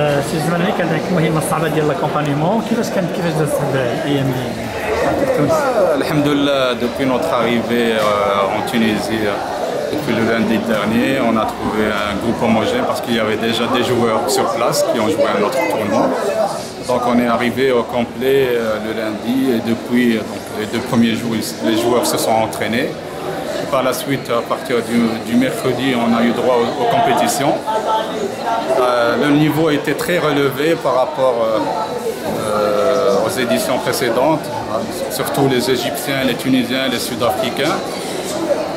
سي الزمالي كانت عندك المهمه الصعبه ديال لاكومبانيمون كيفاش كانت كيفاش دازت الايام ديال تونس Alhamdulillah, depuis notre arrivée euh, en Tunisie, euh, depuis le lundi dernier, on a trouvé un groupe homogène parce qu'il y avait déjà des joueurs sur place qui ont joué à notre tournoi. Donc on est arrivé au complet euh, le lundi et depuis donc, les deux premiers jours, les joueurs se sont entraînés. Par la suite, à partir du, mercredi, on a eu droit aux, compétitions. Euh, le niveau était très relevé par rapport euh, euh, aux éditions précédentes, surtout les Égyptiens, les Tunisiens, les Sud-Africains.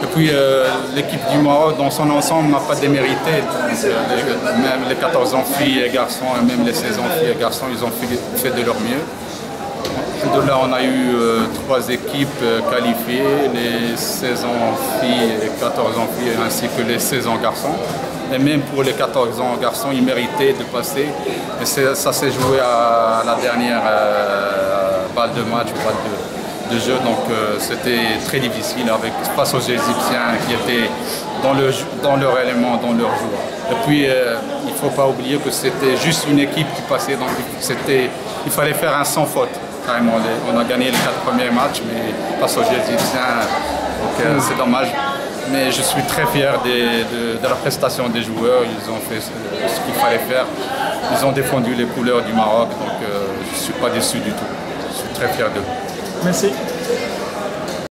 Et puis l'équipe du Maroc dans son ensemble n'a pas démérité. Même les 14 ans filles et garçons, et même les 16 ans filles et garçons, ils ont fait de leur mieux. Alhamdoulilah, on a eu euh, trois équipes euh, qualifiées, les 16 ans filles et 14 ans filles, ainsi que les 16 ans garçons. Et même pour les 14 ans garçons, ils méritaient de passer. Et ça s'est joué à la dernière euh, balle de match, balle de, jeu. Donc c'était très difficile avec, face aux Égyptiens qui étaient dans, leur élément, dans leur jour. Et puis il ne faut pas oublier que c'était juste une équipe qui passait. Donc il fallait faire un sans faute quand même, on, a gagné les quatre premiers matchs, mais face aux Égyptiens, donc euh, c'est dommage. Mais je suis très fier de, la prestation des joueurs. Ils ont fait ce, qu'il fallait faire. Ils ont défendu les couleurs du Maroc, donc euh, je ne suis pas déçu du tout. Je suis très fier d'eux. Merci.